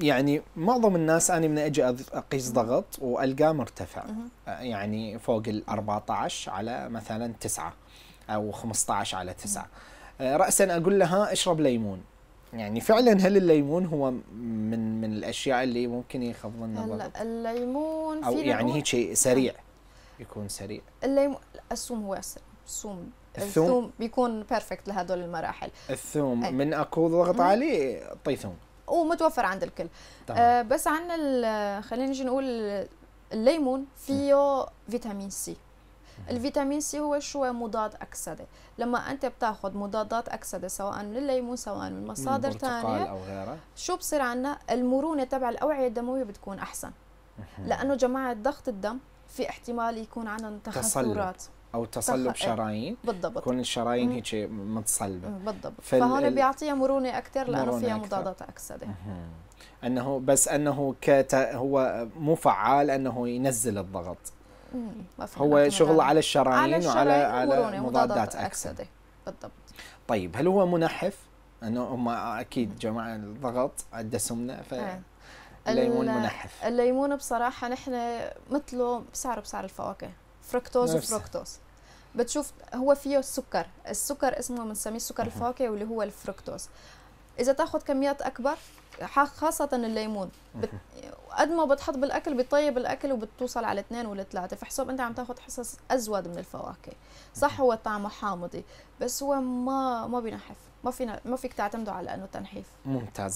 يعني معظم الناس أنا من أجي أقيس ضغط وألقاه مرتفع. يعني فوق ال 14 على مثلا 9 أو 15 على 9 رأسا أقول لها اشرب ليمون. يعني فعلا هل الليمون هو من من الأشياء اللي ممكن يخفض لنا الضغط؟ الليمون أو يعني هيك شيء سريع يكون سريع. الليمون الثوم هو الثوم؟ الثوم بيكون perfect لهدول المراحل. الثوم. أي. من اكو ضغط عالي طي ثوم ومتوفر عند الكل. آه بس عندنا خلينا نجي نقول الليمون فيه فيتامين C. الفيتامين C هو شوي مضاد أكسدة. لما أنت بتاخذ مضادات أكسدة سواء من الليمون سواء من مصادر ثانية أو غيره. شو بصير عنا؟ المرونة تبع الأوعية الدموية بتكون أحسن. لأنه جماعة ضغط الدم في احتمال يكون عندهم تخثرات أو تصلب تخ... شرايين. بالضبط. تكون الشرايين هيك متصلبة. بالضبط. فال... فهون بيعطيها مرونة أكثر لأنه فيها مضادات أكسدة. أنه بس أنه كت... هو مو فعال أنه ينزل الضغط. هو شغل على الشرايين, على الشرايين وعلى على مضادات أكسدة. بالضبط. طيب هل هو منحف؟ أنه هم أكيد جماعة الضغط عنده سمنة ف الليمون منحف. الليمون بصراحة نحن مثله بسعره بسعر الفواكه. فركتوز وفركتوز بتشوف هو فيه السكر. السكر اسمه بنسميه السكر الفواكه واللي هو الفركتوز إذا تاخذ كميات أكبر خاصة الليمون. بت... قد ما بتحط بالأكل بيطيب الأكل وبتوصل على اثنين ولا ثلاثة فحسب أنت عم تاخذ حصص أزود من الفواكه. صح هو طعمه حامضي بس هو ما ما بينحف. ما فينا ما فيك تعتمدوا على أنه تنحيف. ممتاز.